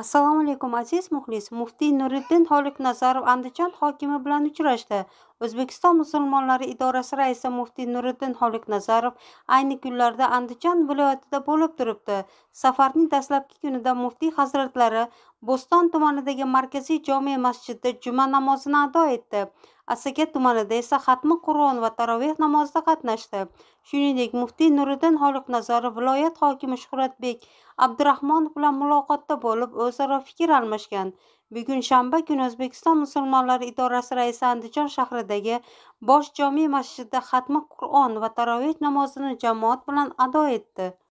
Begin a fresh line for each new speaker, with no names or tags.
assalomu alaykum aziz muxlis. Muftiy nuriddin xoliqnazarov andijon hokimi bilan uchrashdi. O'zbekiston musulmonlari idorasi raisi muftiy nuriddin xoliqnazarov ayni kunlarda andijon viloyatida bo'lib turibdi. Safarning dastlabki kunida muftiy hazratlari bo'ston tumanidagi markaziy jome masjidida juma namozini ado etdi. Asaka tumanida esa xatmi qur'on va taroveh namozida qatnashdi. Shuningdek muftiy nuriddin xoliqnazarov viloyat hokimi shuhratbek abdurahmonov bilan muloqotda bo'lib o'zaro fikr almashgan. Bugun shanba kuni o'zbekiston musulmonlari idorasi raisi andijon shahridagi bosh jome masjidida xatmi qur'on va taroveh namozini jamoat bilan ado etdi.